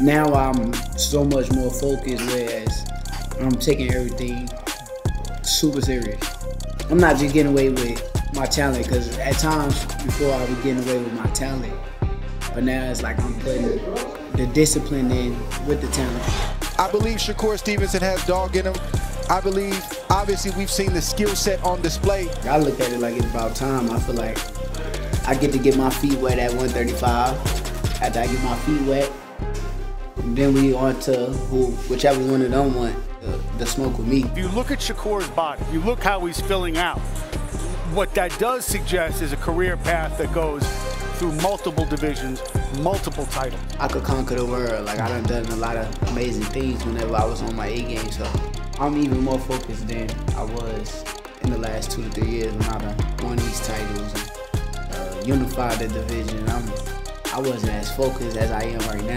now I'm so much more focused, whereas I'm taking everything super serious. I'm not just getting away with my talent, because at times before I was getting away with my talent, but now it's like I'm putting the discipline in with the talent. I believe Shakur Stevenson has dog in him. I believe, obviously, we've seen the skill set on display. I look at it like it's about time. I feel like I get to get my feet wet at 135. After I get my feet wet, then we on to who, whichever one of them want the, the smoke with me. If you look at Shakur's body, you look how he's filling out. What that does suggest is a career path that goes through multiple divisions, multiple titles. I could conquer the world. Like I done done a lot of amazing things whenever I was on my A game. So I'm even more focused than I was in the last two to three years when I done won these titles and uh, unified the division. I'm, I wasn't as focused as I am right now.